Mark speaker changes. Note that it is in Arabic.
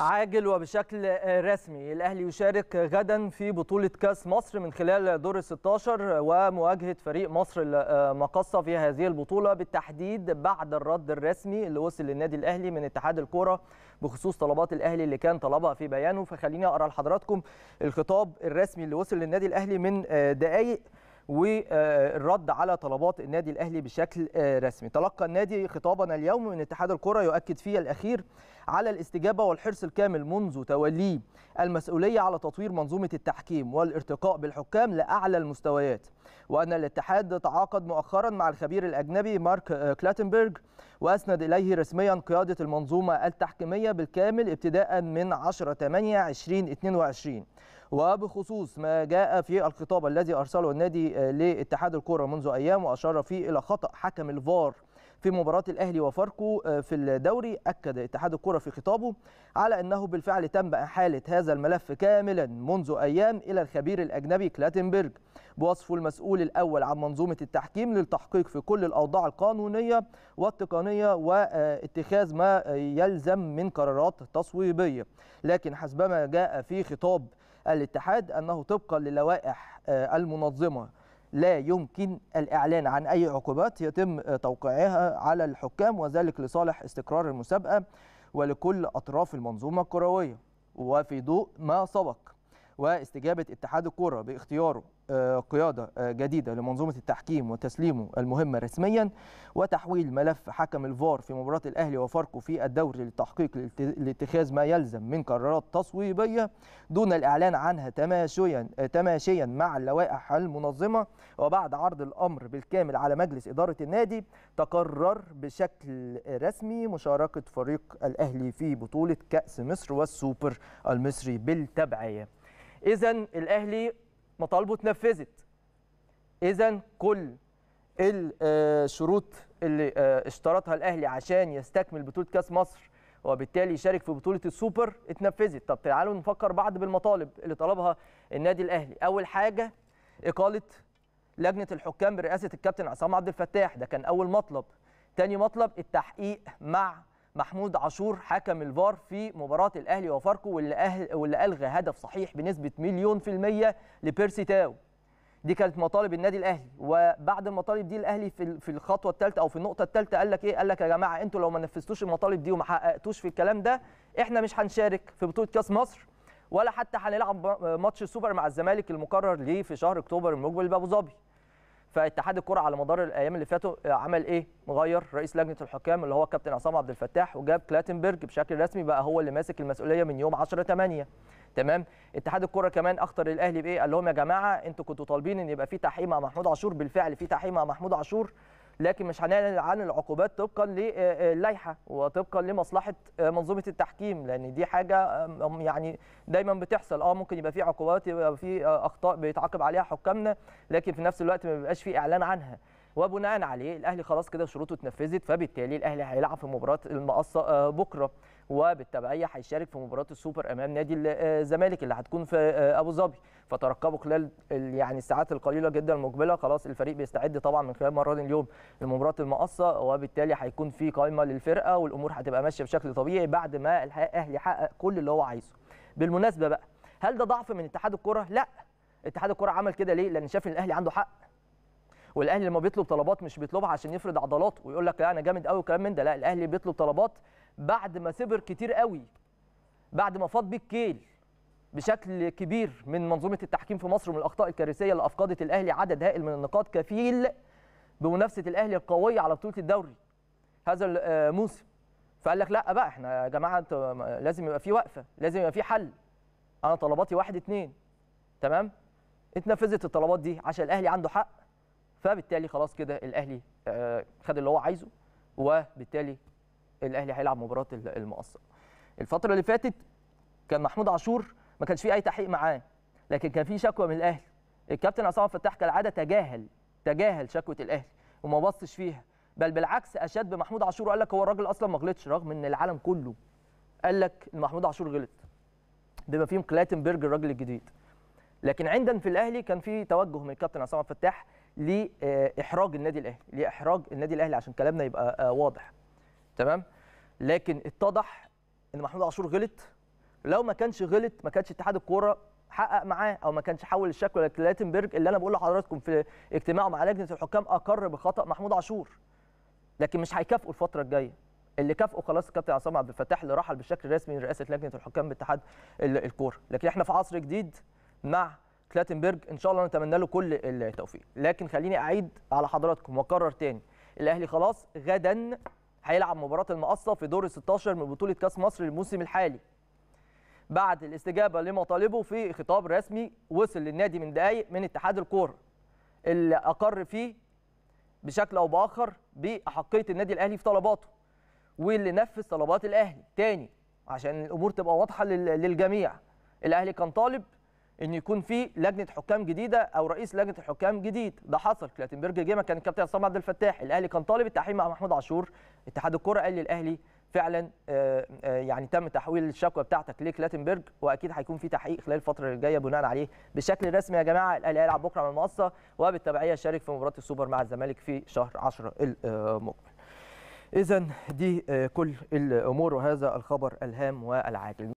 Speaker 1: عاجل وبشكل رسمي. الأهلي يشارك غدا في بطولة كأس مصر من خلال دور ال 16 ومواجهة فريق مصر المقصه في هذه البطولة بالتحديد بعد الرد الرسمي اللي وصل للنادي الأهلي من اتحاد الكره بخصوص طلبات الأهلي اللي كان طلبها في بيانه. فخليني أقرأ لحضراتكم الخطاب الرسمي اللي وصل للنادي الأهلي من دقائق والرد على طلبات النادي الأهلي بشكل رسمي. تلقى النادي خطابنا اليوم من اتحاد الكرة يؤكد فيه الأخير على الاستجابة والحرص الكامل منذ توليه المسؤولية على تطوير منظومة التحكيم والارتقاء بالحكام لأعلى المستويات. وأن الاتحاد تعاقد مؤخرا مع الخبير الأجنبي مارك كلاتنبرغ وأسند إليه رسميا قيادة المنظومة التحكيمية بالكامل ابتداء من 10 8 2022 وبخصوص ما جاء في الخطاب الذي أرسله النادي لاتحاد الكره منذ أيام وأشار فيه إلى خطأ حكم الفار في مباراة الأهلي وفاركو في الدوري أكد اتحاد الكرة في خطابه على أنه بالفعل تم إحالة هذا الملف كاملا منذ أيام إلى الخبير الأجنبي كلاتنبرغ. بوصفه المسؤول الأول عن منظومة التحكيم للتحقيق في كل الأوضاع القانونية والتقنية واتخاذ ما يلزم من قرارات تصويبية. لكن حسبما جاء في خطاب الاتحاد أنه طبقا للوائح المنظمة. لا يمكن الإعلان عن أي عقوبات يتم توقيعها على الحكام وذلك لصالح استقرار المسابقة ولكل أطراف المنظومة الكروية. وفي ضوء ما سبق. واستجابة اتحاد الكرة باختياره قيادة جديدة لمنظومة التحكيم وتسليمه المهمة رسميا وتحويل ملف حكم الفار في مباراة الأهلي وفاركو في الدوري للتحقيق لاتخاذ ما يلزم من قرارات تصويبية دون الإعلان عنها تماشيا تماشيا مع اللوائح المنظمة. وبعد عرض الأمر بالكامل على مجلس إدارة النادي تقرر بشكل رسمي مشاركة فريق الأهلي في بطولة كأس مصر والسوبر المصري بالتبعية. إذا الأهلي مطالبه اتنفذت. اذا كل الشروط اللي اشترطها الأهلي عشان يستكمل بطولة كأس مصر وبالتالي يشارك في بطولة السوبر اتنفذت. طب تعالوا نفكر بعض بالمطالب اللي طلبها النادي الأهلي. أول حاجة إقالة لجنة الحكام برئاسة الكابتن عصام عبد الفتاح. ده كان أول مطلب. تاني مطلب التحقيق مع محمود عاشور حكم الفار في مباراة الأهلي وفاركو واللي, أهل واللي ألغى هدف صحيح بنسبة مليون في المية لبيرسي تاو. دي كانت مطالب النادي الأهلي. وبعد المطالب دي الأهلي في في الخطوة الثالثه أو في النقطة الثالثه قال لك إيه؟ قال لك يا جماعة أنتوا لو ما نفذتوش المطالب دي وما حققتوش في الكلام ده إحنا مش هنشارك في بطولة كأس مصر ولا حتى هنلعب ماتش السوبر مع الزمالك المقرر ليه في شهر أكتوبر المقبل بابو ظبي. فاتحاد الكرة على مدار الأيام اللي فاتوا عمل إيه؟ مغير رئيس لجنة الحكام اللي هو كابتن عصام عبد الفتاح وجاب كلاتنبرج بشكل رسمي بقى هو اللي ماسك المسؤولية من يوم 10 8 تمام؟ اتحاد الكرة كمان أخطر الأهلي بإيه؟ قال لهم يا جماعة أنتوا كنتوا طالبين إن يبقى في تحقيق مع محمود عاشور بالفعل في تحقيق مع محمود عاشور لكن مش هنعلن عن العقوبات طبقا للائحه وطبقا لمصلحة منظومة التحكيم لأن دي حاجة يعني دايما بتحصل. آه ممكن يبقى في عقوبات يبقى في أخطاء بيتعاقب عليها حكامنا لكن في نفس الوقت ما بيبقاش في إعلان عنها. وبناء عليه الأهلي خلاص كده شروطه اتنفذت فبالتالي الأهلي هيلعب في مباراة المقصة بكرة. وبالتبعية هيشارك في مباراة السوبر أمام نادي الزمالك اللي هتكون في أبو ظبي. فترقبوا خلال يعني الساعات القليلة جدا المقبلة. خلاص الفريق بيستعد طبعا من خلال مرات اليوم لمباراة المقصة. وبالتالي هيكون في قائمة للفرقة والأمور هتبقى ماشية بشكل طبيعي بعد ما الأهلي يحقق كل اللي هو عايزه. بالمناسبة بقى هل ده ضعف من اتحاد الكرة؟ لا. اتحاد الكرة عمل كده ليه؟ لأن شاف إن الأهلي عنده حق. والأهلي لما بيطلب طلبات مش بيطلبها عشان يفرض عضلاته ويقول لك لا أنا جامد قوي وكلام من ده. لا الأهلي بيطلب طلبات بعد ما سبر كتير قوي بعد ما فاض بيه الكيل بشكل كبير من منظومة التحكيم في مصر ومن الأخطاء الكارثية اللي أفقدت الأهلي عدد هائل من النقاط كفيل بمنافسة الأهلي القويه على بطولة الدوري. هذا الموسم فقال لك لا بقى إحنا يا جماعة لازم يبقى في وقفة لازم يبقى في حل. أنا طلباتي واحد اتنين تمام؟ اتنفذت الطلبات دي عشان الأهلي عنده حق. فبالتالي خلاص كده الأهلي خد اللي هو عايزه وبالتالي الأهلي هيلعب مباراة المقصه الفترة اللي فاتت كان محمود عاشور ما كانش فيه أي تحقيق معاه لكن كان في شكوى من الأهلي. الكابتن عصام فتاح كالعادة تجاهل تجاهل شكوى الأهلي وما بصش فيها. بل بالعكس اشاد بمحمود عاشور وقال لك هو الراجل أصلا ما غلطش رغم إن العالم كله قال لك إن محمود عاشور غلط. بما فيهم كلاتنبرج الراجل الجديد. لكن عندنا في الأهلي كان في توجه من الكابتن عصام فتاح لإحراج النادي الأهلي لإحراج النادي الأهلي عشان كلامنا يبقى واضح. تمام؟ لكن اتضح إن محمود عاشور غلط. لو ما كانش غلط ما كانش اتحاد الكورة حقق معاه أو ما كانش حول الشكوى لكلاتنبرج اللي أنا بقول لحضراتكم في اجتماعه مع لجنة الحكام أقر بخطأ محمود عاشور. لكن مش هيكافئوا الفترة الجاية. اللي كافئوا خلاص الكابتن عصام عبد الفتاح اللي رحل بشكل رسمي من رئاسة لجنة الحكام باتحاد ال- الكورة. لكن إحنا في عصر جديد مع كلاتنبرج إن شاء الله نتمنى له كل التوفيق. لكن خليني أعيد على حضراتكم وأكرر تاني. الأهلي خلاص غدا هيلعب مباراة المقصة في دور ال 16 من بطولة كأس مصر الموسم الحالي. بعد الاستجابة لمطالبه في خطاب رسمي وصل للنادي من دقائق من اتحاد الكورة. اللي أقر فيه بشكل أو بآخر بأحقية النادي الأهلي في طلباته واللي نفذ طلبات الأهلي. تاني عشان الأمور تبقى واضحة لل- للجميع. الأهلي كان طالب إن يكون في لجنة حكام جديدة أو رئيس لجنة الحكام جديد. ده حصل. كلاتنبرج جه كان الكابتن عصام عبد الفتاح. الأهلي كان طالب التحقيق مع محمود عاشور. اتحاد الكرة قال للأهلي فعلا آه، آه، يعني تم تحويل الشكوى بتاعتك لكلاتنبرج وأكيد هيكون في تحقيق خلال الفترة اللي جاية بناء عليه. بشكل رسمي يا جماعة الأهلي هيلعب بكرة مع المقصه وبالتبعية يشارك في مباراة السوبر مع الزمالك في شهر 10 المقبل. اذا دي آه، كل الأمور وهذا الخبر الهام والعاجل.